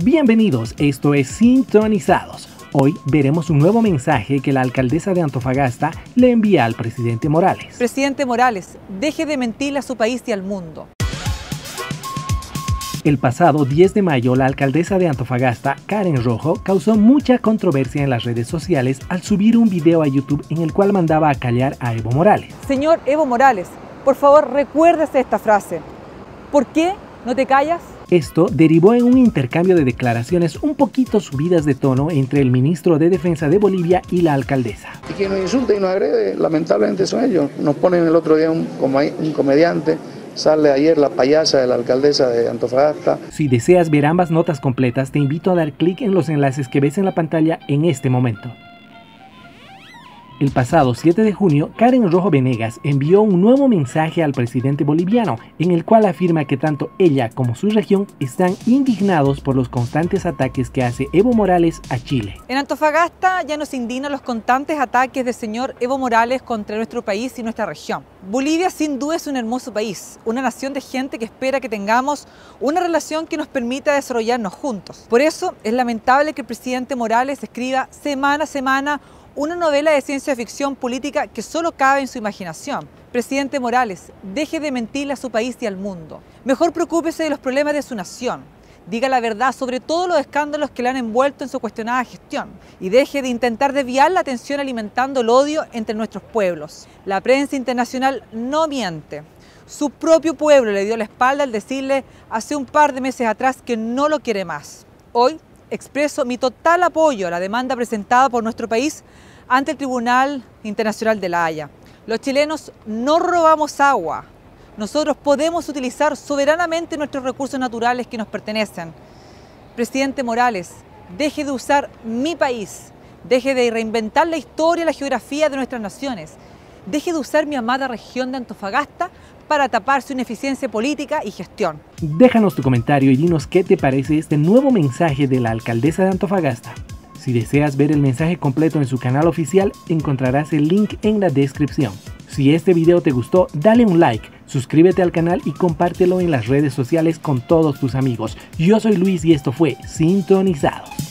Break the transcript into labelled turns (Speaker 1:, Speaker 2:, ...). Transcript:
Speaker 1: Bienvenidos, esto es Sintonizados. Hoy veremos un nuevo mensaje que la alcaldesa de Antofagasta le envía al presidente Morales.
Speaker 2: Presidente Morales, deje de mentirle a su país y al mundo.
Speaker 1: El pasado 10 de mayo, la alcaldesa de Antofagasta, Karen Rojo, causó mucha controversia en las redes sociales al subir un video a YouTube en el cual mandaba a callar a Evo Morales.
Speaker 2: Señor Evo Morales, por favor recuérdese esta frase. ¿Por qué no te callas?
Speaker 1: Esto derivó en un intercambio de declaraciones un poquito subidas de tono entre el ministro de Defensa de Bolivia y la alcaldesa.
Speaker 3: Y quien nos insulta y nos agrede, lamentablemente son ellos. Nos ponen el otro día un, un comediante, sale ayer la payasa de la alcaldesa de Antofagasta.
Speaker 1: Si deseas ver ambas notas completas, te invito a dar clic en los enlaces que ves en la pantalla en este momento. El pasado 7 de junio, Karen Rojo Venegas envió un nuevo mensaje al presidente boliviano, en el cual afirma que tanto ella como su región están indignados por los constantes ataques que hace Evo Morales a Chile.
Speaker 2: En Antofagasta ya nos indignan los constantes ataques del señor Evo Morales contra nuestro país y nuestra región. Bolivia sin duda es un hermoso país, una nación de gente que espera que tengamos una relación que nos permita desarrollarnos juntos. Por eso es lamentable que el presidente Morales escriba semana a semana una novela de ciencia ficción política que solo cabe en su imaginación. Presidente Morales, deje de mentirle a su país y al mundo. Mejor preocúpese de los problemas de su nación. Diga la verdad sobre todos los escándalos que le han envuelto en su cuestionada gestión y deje de intentar desviar la atención alimentando el odio entre nuestros pueblos. La prensa internacional no miente. Su propio pueblo le dio la espalda al decirle hace un par de meses atrás que no lo quiere más. Hoy expreso mi total apoyo a la demanda presentada por nuestro país ante el Tribunal Internacional de la Haya. Los chilenos no robamos agua. Nosotros podemos utilizar soberanamente nuestros recursos naturales que nos pertenecen. Presidente Morales, deje de usar mi país, deje de reinventar la historia y la geografía de nuestras naciones, deje de usar mi amada región de Antofagasta para tapar su ineficiencia política y gestión.
Speaker 1: Déjanos tu comentario y dinos qué te parece este nuevo mensaje de la alcaldesa de Antofagasta. Si deseas ver el mensaje completo en su canal oficial, encontrarás el link en la descripción. Si este video te gustó, dale un like, suscríbete al canal y compártelo en las redes sociales con todos tus amigos. Yo soy Luis y esto fue Sintonizados.